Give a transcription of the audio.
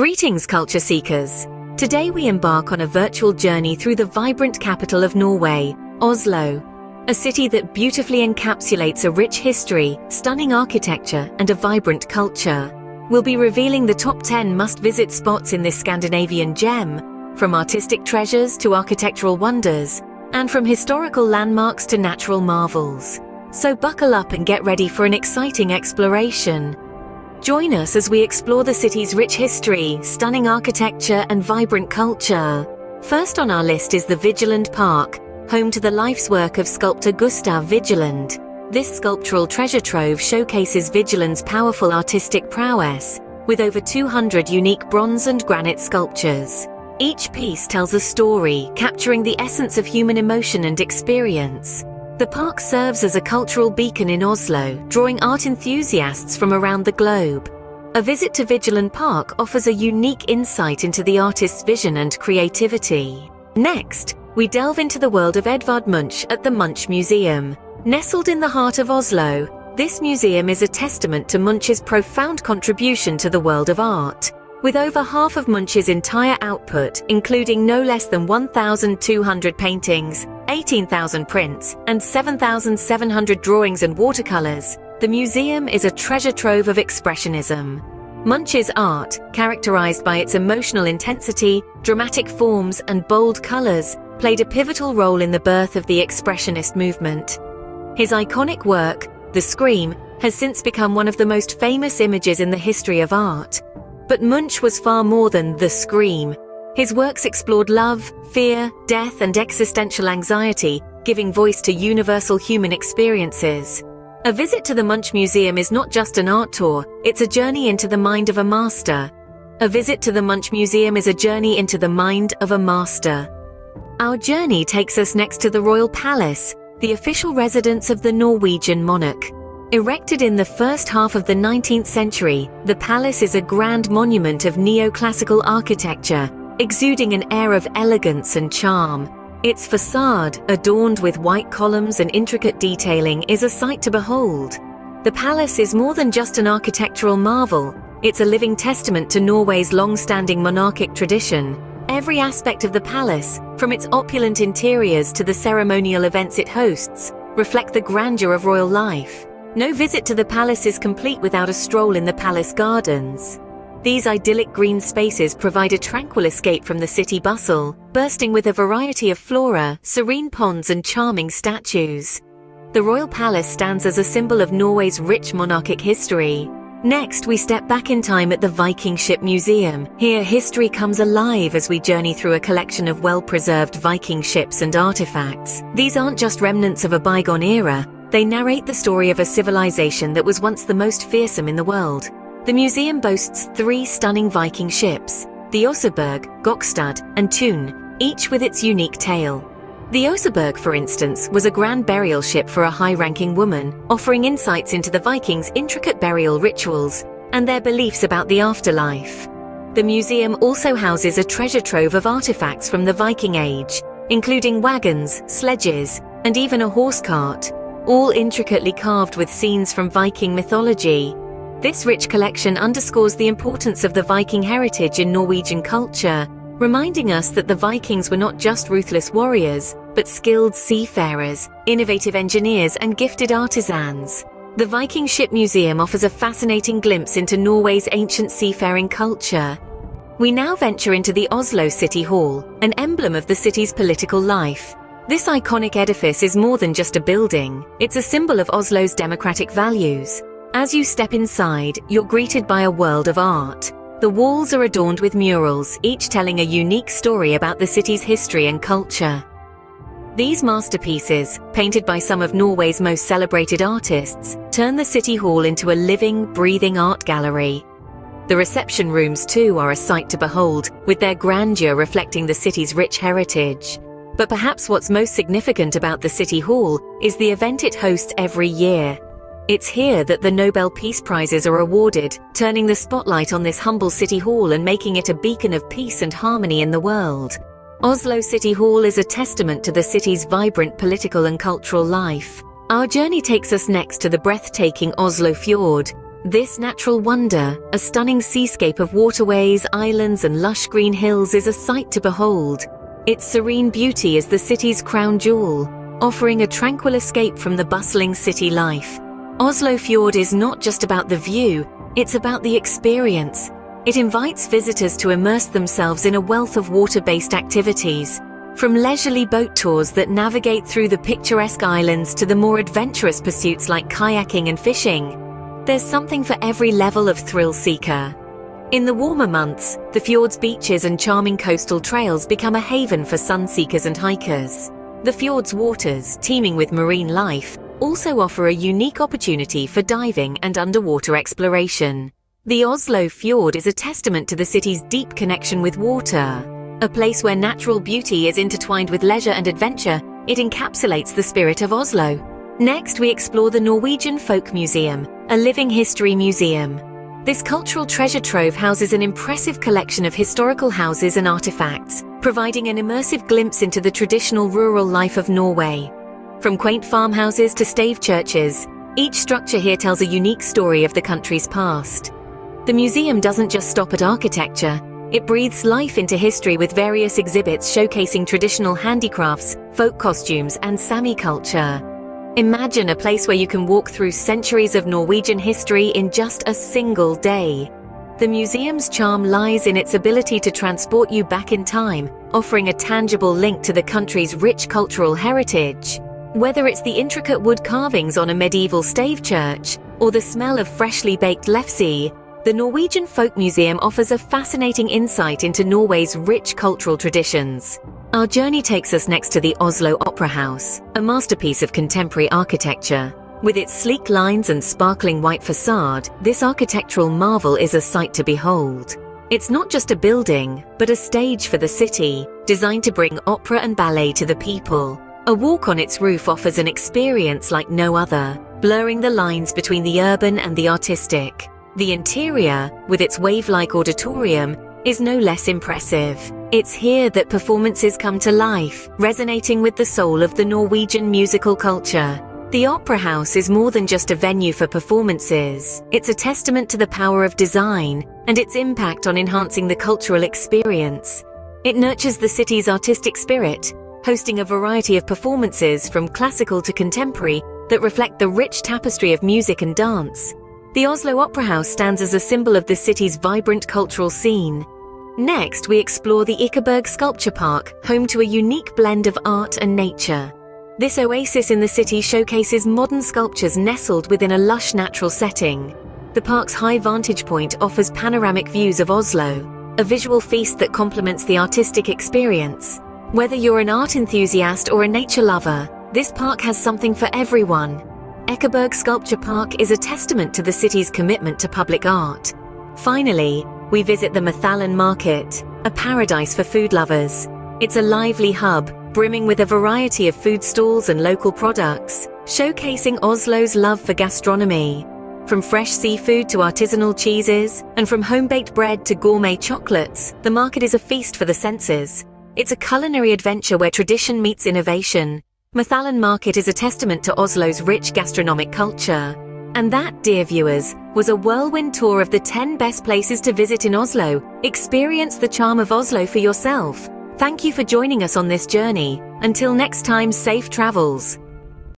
Greetings, culture seekers. Today we embark on a virtual journey through the vibrant capital of Norway, Oslo, a city that beautifully encapsulates a rich history, stunning architecture, and a vibrant culture. We'll be revealing the top 10 must-visit spots in this Scandinavian gem, from artistic treasures to architectural wonders, and from historical landmarks to natural marvels. So buckle up and get ready for an exciting exploration. Join us as we explore the city's rich history, stunning architecture, and vibrant culture. First on our list is the Vigeland Park, home to the life's work of sculptor Gustav Vigeland. This sculptural treasure trove showcases Vigeland's powerful artistic prowess, with over 200 unique bronze and granite sculptures. Each piece tells a story, capturing the essence of human emotion and experience. The park serves as a cultural beacon in Oslo, drawing art enthusiasts from around the globe. A visit to Vigeland Park offers a unique insight into the artist's vision and creativity. Next, we delve into the world of Edvard Munch at the Munch Museum. Nestled in the heart of Oslo, this museum is a testament to Munch's profound contribution to the world of art. With over half of Munch's entire output, including no less than 1,200 paintings, 18,000 prints, and 7,700 drawings and watercolors, the museum is a treasure trove of expressionism. Munch's art, characterized by its emotional intensity, dramatic forms, and bold colors, played a pivotal role in the birth of the Expressionist movement. His iconic work, The Scream, has since become one of the most famous images in the history of art. But Munch was far more than the scream. His works explored love, fear, death, and existential anxiety, giving voice to universal human experiences. A visit to the Munch Museum is not just an art tour, it's a journey into the mind of a master. A visit to the Munch Museum is a journey into the mind of a master. Our journey takes us next to the Royal Palace, the official residence of the Norwegian monarch. Erected in the first half of the 19th century, the palace is a grand monument of neoclassical architecture, exuding an air of elegance and charm. Its facade, adorned with white columns and intricate detailing, is a sight to behold. The palace is more than just an architectural marvel, it's a living testament to Norway's long-standing monarchic tradition. Every aspect of the palace, from its opulent interiors to the ceremonial events it hosts, reflect the grandeur of royal life. No visit to the palace is complete without a stroll in the palace gardens. These idyllic green spaces provide a tranquil escape from the city bustle, bursting with a variety of flora, serene ponds and charming statues. The royal palace stands as a symbol of Norway's rich monarchic history. Next, we step back in time at the Viking Ship Museum. Here, history comes alive as we journey through a collection of well-preserved Viking ships and artifacts. These aren't just remnants of a bygone era, they narrate the story of a civilization that was once the most fearsome in the world. The museum boasts three stunning Viking ships, the Oseberg, Gokstad, and Tune, each with its unique tale. The Oseberg, for instance, was a grand burial ship for a high-ranking woman, offering insights into the Vikings' intricate burial rituals and their beliefs about the afterlife. The museum also houses a treasure trove of artifacts from the Viking Age, including wagons, sledges, and even a horse cart, all intricately carved with scenes from Viking mythology. This rich collection underscores the importance of the Viking heritage in Norwegian culture, reminding us that the Vikings were not just ruthless warriors, but skilled seafarers, innovative engineers, and gifted artisans. The Viking Ship Museum offers a fascinating glimpse into Norway's ancient seafaring culture. We now venture into the Oslo City Hall, an emblem of the city's political life. This iconic edifice is more than just a building, it's a symbol of Oslo's democratic values. As you step inside, you're greeted by a world of art. The walls are adorned with murals, each telling a unique story about the city's history and culture. These masterpieces, painted by some of Norway's most celebrated artists, turn the City Hall into a living, breathing art gallery. The reception rooms, too, are a sight to behold, with their grandeur reflecting the city's rich heritage. But perhaps what's most significant about the City Hall is the event it hosts every year. It's here that the Nobel Peace Prizes are awarded, turning the spotlight on this humble City Hall and making it a beacon of peace and harmony in the world. Oslo City Hall is a testament to the city's vibrant political and cultural life. Our journey takes us next to the breathtaking Oslo Fjord. This natural wonder, a stunning seascape of waterways, islands, and lush green hills, is a sight to behold. Its serene beauty is the city's crown jewel, offering a tranquil escape from the bustling city life. Oslo Fjord is not just about the view, it's about the experience. It invites visitors to immerse themselves in a wealth of water-based activities, from leisurely boat tours that navigate through the picturesque islands to the more adventurous pursuits like kayaking and fishing. There's something for every level of thrill seeker. In the warmer months, the fjord's beaches and charming coastal trails become a haven for sun seekers and hikers. The fjord's waters, teeming with marine life, also offer a unique opportunity for diving and underwater exploration. The Oslo Fjord is a testament to the city's deep connection with water. A place where natural beauty is intertwined with leisure and adventure, it encapsulates the spirit of Oslo. Next, we explore the Norwegian Folk Museum, a living history museum. This cultural treasure trove houses an impressive collection of historical houses and artifacts, providing an immersive glimpse into the traditional rural life of Norway. From quaint farmhouses to stave churches, each structure here tells a unique story of the country's past. The museum doesn't just stop at architecture, it breathes life into history with various exhibits showcasing traditional handicrafts, folk costumes, and Sami culture. Imagine a place where you can walk through centuries of Norwegian history in just a single day. The museum's charm lies in its ability to transport you back in time, offering a tangible link to the country's rich cultural heritage. Whether it's the intricate wood carvings on a medieval stave church or the smell of freshly baked lefse, the Norwegian Folk Museum offers a fascinating insight into Norway's rich cultural traditions. Our journey takes us next to the Oslo Opera House, a masterpiece of contemporary architecture. With its sleek lines and sparkling white facade, this architectural marvel is a sight to behold. It's not just a building, but a stage for the city, designed to bring opera and ballet to the people. A walk on its roof offers an experience like no other, blurring the lines between the urban and the artistic. The interior, with its wave-like auditorium, is no less impressive. It's here that performances come to life, resonating with the soul of the Norwegian musical culture. The Opera House is more than just a venue for performances. It's a testament to the power of design and its impact on enhancing the cultural experience. It nurtures the city's artistic spirit, hosting a variety of performances from classical to contemporary that reflect the rich tapestry of music and dance. The Oslo Opera House stands as a symbol of the city's vibrant cultural scene. Next, we explore the Ekeberg Sculpture Park, home to a unique blend of art and nature. This oasis in the city showcases modern sculptures nestled within a lush natural setting. The park's high vantage point offers panoramic views of Oslo, a visual feast that complements the artistic experience. Whether you're an art enthusiast or a nature lover, this park has something for everyone. Ekeberg Sculpture Park is a testament to the city's commitment to public art. Finally, we visit the Mathallen Market, a paradise for food lovers. It's a lively hub, brimming with a variety of food stalls and local products, showcasing Oslo's love for gastronomy. From fresh seafood to artisanal cheeses, and from home-baked bread to gourmet chocolates, the market is a feast for the senses. It's a culinary adventure where tradition meets innovation. Mathallen Market is a testament to Oslo's rich gastronomic culture. And that, dear viewers, was a whirlwind tour of the 10 best places to visit in Oslo. Experience the charm of Oslo for yourself. Thank you for joining us on this journey. Until next time, safe travels.